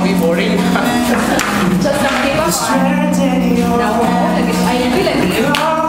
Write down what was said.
I'll be boring. so some people. No, I feel like.